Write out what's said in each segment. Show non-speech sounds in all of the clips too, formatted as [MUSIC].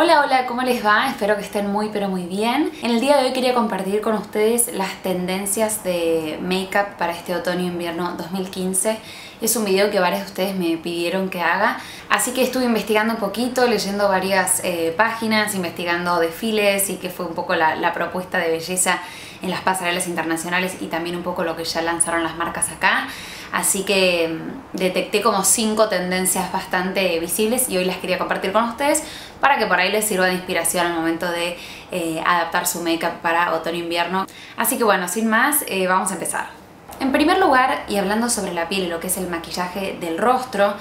Hola, hola, ¿cómo les va? Espero que estén muy pero muy bien. En el día de hoy quería compartir con ustedes las tendencias de make-up para este otoño-invierno 2015. Es un video que varios de ustedes me pidieron que haga, así que estuve investigando un poquito, leyendo varias eh, páginas, investigando desfiles y que fue un poco la, la propuesta de belleza en las pasarelas internacionales y también un poco lo que ya lanzaron las marcas acá. Así que mm, detecté como cinco tendencias bastante visibles y hoy las quería compartir con ustedes para que por ahí les sirva de inspiración al momento de eh, adaptar su make-up para otoño-invierno. Así que bueno, sin más, eh, vamos a empezar. En primer lugar, y hablando sobre la piel y lo que es el maquillaje del rostro,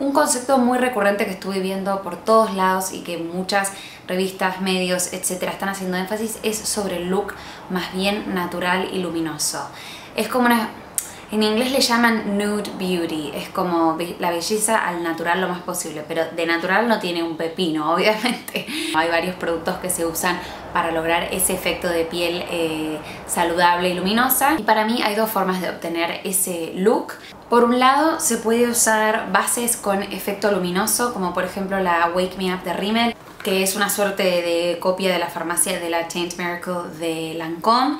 un concepto muy recurrente que estuve viendo por todos lados y que muchas revistas, medios, etcétera están haciendo énfasis es sobre el look más bien natural y luminoso. Es como una en inglés le llaman nude beauty, es como la belleza al natural lo más posible, pero de natural no tiene un pepino, [LAUGHS] obviamente. Hay varios productos que se usan para lograr ese efecto de piel eh, saludable y luminosa. Y para mí hay dos formas de obtener ese look. Por un lado, se puede usar bases con efecto luminoso, como por ejemplo la Wake Me Up de Rimmel, que es una suerte de copia de la farmacia de la Change Miracle de Lancome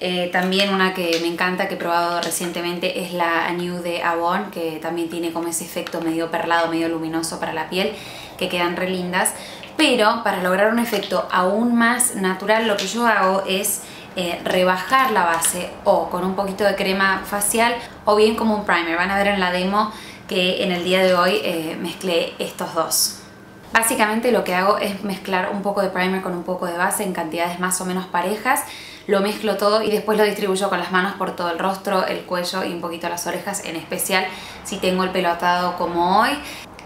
eh, también una que me encanta, que he probado recientemente, es la Anew de Avon, que también tiene como ese efecto medio perlado, medio luminoso para la piel, que quedan re lindas. Pero para lograr un efecto aún más natural, lo que yo hago es eh, rebajar la base o con un poquito de crema facial o bien como un primer. Van a ver en la demo que en el día de hoy eh, mezclé estos dos. Básicamente lo que hago es mezclar un poco de primer con un poco de base en cantidades más o menos parejas lo mezclo todo y después lo distribuyo con las manos por todo el rostro, el cuello y un poquito las orejas, en especial si tengo el pelo atado como hoy.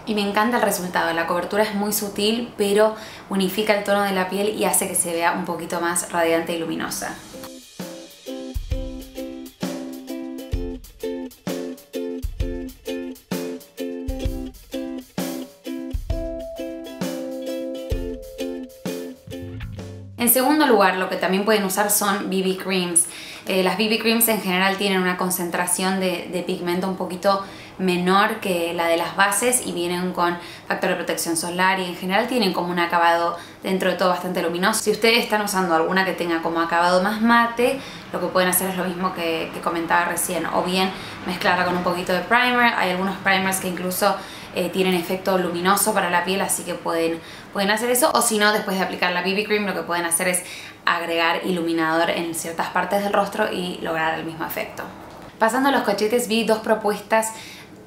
Y me encanta el resultado, la cobertura es muy sutil pero unifica el tono de la piel y hace que se vea un poquito más radiante y luminosa. En segundo lugar, lo que también pueden usar son BB creams. Eh, las BB creams en general tienen una concentración de, pigmento un poquito menor que la de las bases y vienen con factor de protección solar y en general tienen como un acabado dentro de todo bastante luminoso. Si ustedes están usando alguna que tenga como acabado más mate, lo que pueden hacer es lo mismo que, comentaba recién, o bien mezclarla con un poquito de primer. Hay algunos primers que incluso eh, tienen efecto luminoso para la piel, así que pueden, pueden hacer eso. O si no, después de aplicar la BB Cream, lo que pueden hacer es agregar iluminador en ciertas partes del rostro y lograr el mismo efecto. Pasando a los cachetes, vi dos propuestas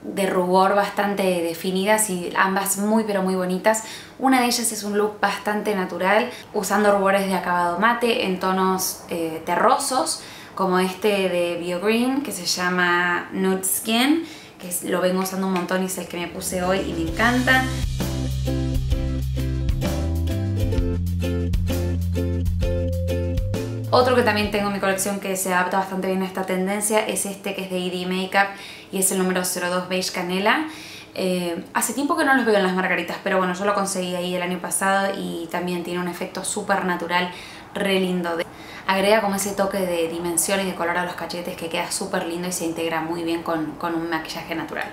de rubor bastante definidas y ambas muy pero muy bonitas. Una de ellas es un look bastante natural, usando rubores de acabado mate en tonos eh, terrosos, como este de BioGreen que se llama Nude Skin que lo vengo usando un montón y es el que me puse hoy y me encanta. Otro que también tengo en mi colección que se adapta bastante bien a esta tendencia es este que es de ED Makeup y es el número 02 Beige Canela. Eh, hace tiempo que no los veo en las margaritas, pero bueno, yo lo conseguí ahí el año pasado y también tiene un efecto súper natural, re lindo agrega como ese toque de dimensión y de color a los cachetes que queda súper lindo y se integra muy bien con, un maquillaje natural.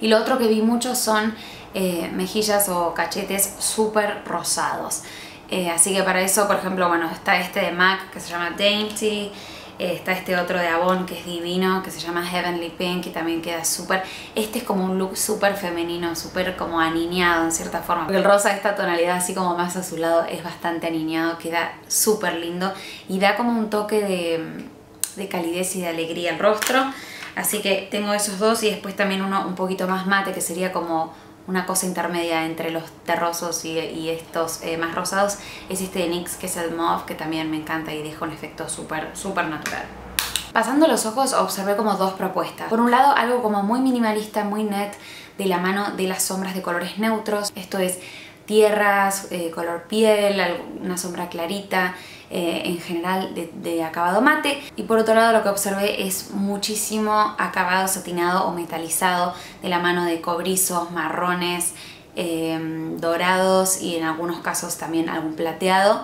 Y lo otro que vi mucho son eh, mejillas o cachetes súper rosados. Eh, así que para eso, por ejemplo, bueno, está este de MAC que se llama Dainty, está este otro de Avon que es divino, que se llama Heavenly Pink, y también queda súper... Este es como un look súper femenino, súper como aniñado en cierta forma. El rosa, esta tonalidad así como más azulado, es bastante aniñado, queda súper lindo y da como un toque de, de calidez y de alegría al rostro. Así que tengo esos dos y después también uno un poquito más mate, que sería como una cosa intermedia entre los terrosos y, estos eh, más rosados es este de NYX que es el Mauve que también me encanta y deja un efecto súper súper natural. Pasando los ojos observé como dos propuestas. Por un lado algo como muy minimalista, muy net de la mano de las sombras de colores neutros. Esto es tierras, eh, color piel, una sombra clarita, eh, en general de, acabado mate. Y por otro lado lo que observé es muchísimo acabado satinado o metalizado de la mano de cobrizos, marrones, em, dorados y en algunos casos también algún plateado.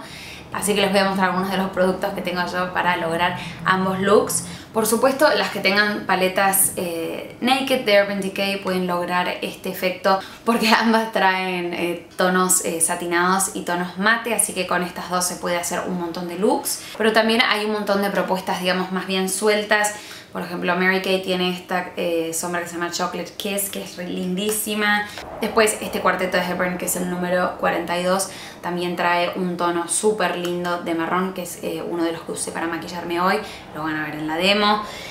Así que les voy a mostrar algunos de los productos que tengo yo para lograr ambos looks. Por supuesto, las que tengan paletas eh, Naked de Urban Decay pueden lograr este efecto porque [LAUGHS] ambas traen eh, tonos eh, satinados y tonos mate, así que con estas dos se puede hacer un montón de looks. Pero también hay un montón de propuestas, digamos, más bien sueltas por ejemplo, Mary Kay tiene esta sombra que se llama Chocolate Kiss, que es lindísima. Después, este cuarteto de Hepburn, que es el número 42, también trae un tono súper lindo de marrón, que es uno de los que usé para maquillarme hoy. Lo van a ver en la demo.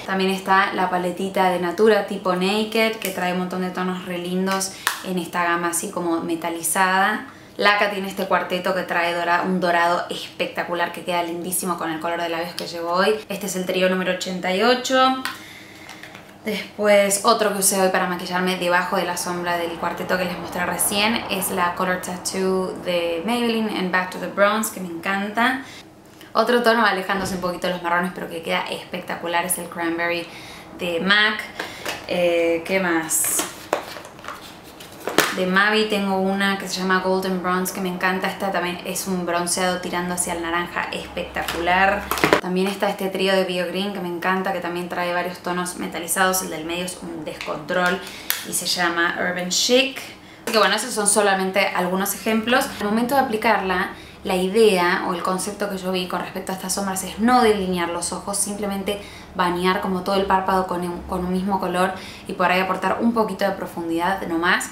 También está la paletita de Natura tipo Naked, que trae un montón de tonos re lindos en esta gama así como metalizada. Laca tiene este cuarteto que trae un dorado espectacular que queda lindísimo con el color de labios que llevo hoy. Este es el trío número 88. Después otro que usé hoy para maquillarme debajo de la sombra del cuarteto que les mostré recién es la Color Tattoo de Maybelline en Back to the Bronze que me encanta. Otro tono alejándose un poquito los marrones pero que queda espectacular es el Cranberry de MAC. Eh, ¿Qué más? De Mavi tengo una que se llama Golden Bronze que me encanta. Esta también es un bronceado tirando hacia el naranja espectacular. También está este trío de Bio Green que me encanta, que también trae varios tonos metalizados. El del medio es un descontrol y se llama Urban Chic. Así que bueno, esos son solamente algunos ejemplos. Al momento de aplicarla, la idea o el concepto que yo vi con respecto a estas sombras es no delinear los ojos, simplemente bañar como todo el párpado con un, con un mismo color y por ahí aportar un poquito de profundidad nomás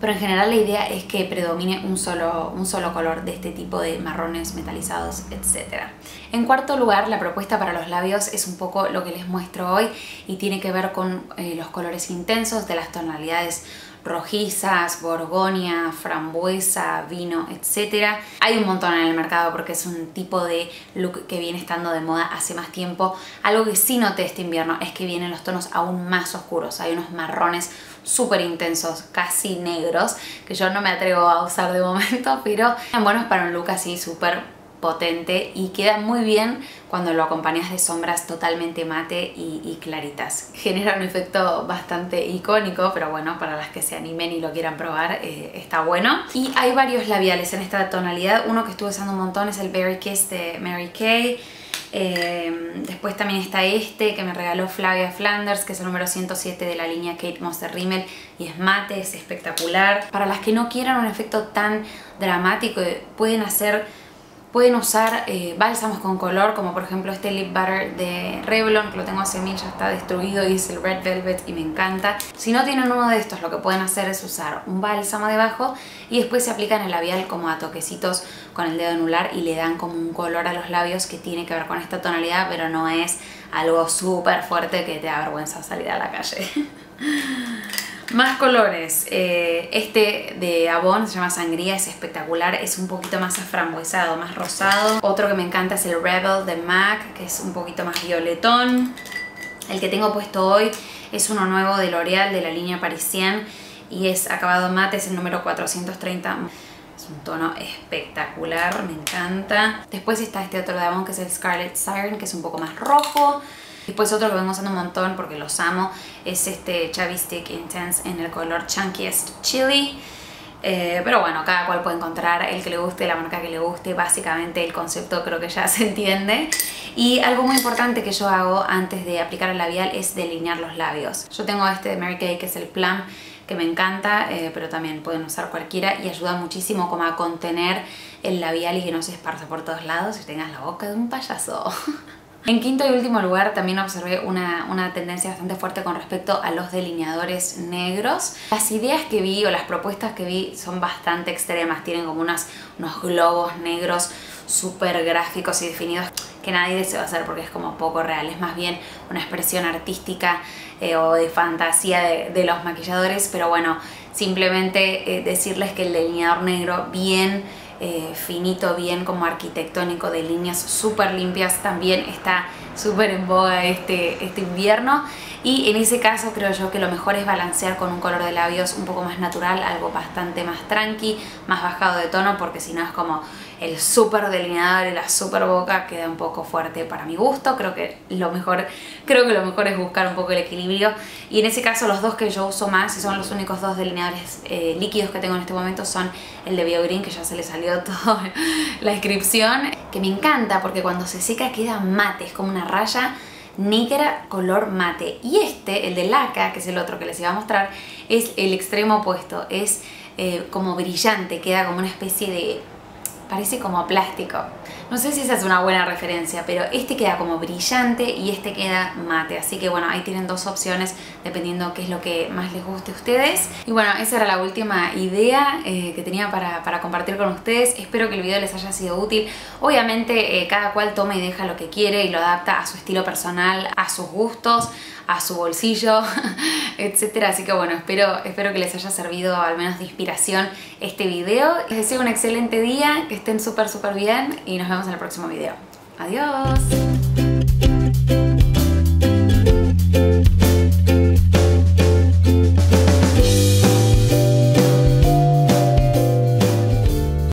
pero en general la idea es que predomine un solo, un solo color de este tipo de marrones metalizados, etc. En cuarto lugar, la propuesta para los labios es un poco lo que les muestro hoy y tiene que ver con eh, los colores intensos de las tonalidades rojizas, borgonia, frambuesa, vino, etc. Hay un montón en el mercado porque es un tipo de look que viene estando de moda hace más tiempo. Algo que sí noté este invierno es que vienen los tonos aún más oscuros. Hay unos marrones súper intensos, casi negros, que yo no me atrevo a usar de momento, [LAUGHS] pero son buenos para un look así súper potente y queda muy bien cuando lo acompañas de sombras totalmente mate y, claritas. Genera un efecto bastante icónico, pero bueno, para las que se animen y lo quieran probar, eh, está bueno. Y hay varios labiales en esta tonalidad. Uno que estuve usando un montón es el Berry Kiss de Mary Kay. Eh, después también está este que me regaló Flavia Flanders, que es el número 107 de la línea Kate Moss Rimmel y es mate, es espectacular. Para las que no quieran un efecto tan dramático, pueden hacer Pueden usar eh, bálsamos con color, como por ejemplo este lip butter de Revlon, que lo tengo hace mil, ya está destruido y es el Red Velvet y me encanta. Si no tienen uno de estos, lo que pueden hacer es usar un bálsamo debajo y después se aplican el labial como a toquecitos con el dedo anular y le dan como un color a los labios que tiene que ver con esta tonalidad, pero no es algo súper fuerte que te da vergüenza salir a la calle. [LAUGHS] Más colores. Eh, este de Avon se llama Sangría, es espectacular. Es un poquito más aframbuesado, más rosado. Otro que me encanta es el Rebel de MAC, que es un poquito más violetón. El que tengo puesto hoy es uno nuevo de L'Oreal de la línea Parisien y es acabado mate, es el número 430. Es un tono espectacular, me encanta. Después está este otro de Avon que es el Scarlet Siren, que es un poco más rojo. Después otro que vengo usando un montón porque los amo es este Chavi Stick Intense en el color Chunkiest Chili. Eh, pero bueno, cada cual puede encontrar el que le guste, la marca que le guste, básicamente el concepto creo que ya [LAUGHS] se entiende. Y algo muy importante que yo hago antes de aplicar el labial es delinear los labios. Yo tengo este de Mary Kay que es el Plum, que me encanta, eh, pero también pueden usar cualquiera y ayuda muchísimo como a contener el labial y que no se esparza por todos lados y tengas la boca de un payaso. [LAUGHS] En quinto y último lugar también observé una, tendencia bastante fuerte con respecto a los delineadores negros. Las ideas que vi o las propuestas que vi son bastante extremas, tienen como unos globos negros súper gráficos y definidos que nadie desea hacer porque es como poco real, es más bien una expresión artística eh, o de fantasía de, los maquilladores, pero bueno, simplemente eh, decirles que el delineador negro bien eh, finito, bien como arquitectónico, de líneas súper limpias, también está súper en boga este, este invierno. Y en ese caso creo yo que lo mejor es balancear con un color de labios un poco más natural, algo bastante más tranqui, más bajado de tono, porque si no es como el súper delineador y la súper boca queda un poco fuerte para mi gusto. Creo que lo mejor, creo que lo mejor es buscar un poco el equilibrio. Y en ese caso los dos que yo uso más, y son los únicos dos delineadores eh, líquidos que tengo en este momento, son el de BioGreen, que ya se le salió [LAUGHS] toda la descripción, que me encanta porque cuando se seca queda mate, es como una raya negra color mate. Y este, el de laca, que es el otro que les iba a mostrar, es el extremo opuesto. Es eh, como brillante, queda como una especie de parece como plástico. No sé si esa es una buena referencia, pero este queda como brillante y este queda mate. Así que bueno, ahí tienen dos opciones dependiendo qué es lo que más les guste a ustedes. Y bueno, esa era la última idea eh, que tenía para, compartir con ustedes. Espero que el video les haya sido útil. Obviamente eh, cada cual toma y deja lo que quiere y lo adapta a su estilo personal, a sus gustos, a su bolsillo, [LAUGHS] etcétera. Así que bueno, espero, espero que les haya servido al menos de inspiración este video. Les deseo un excelente día, que estén súper súper bien y nos vemos en el próximo video. Adiós.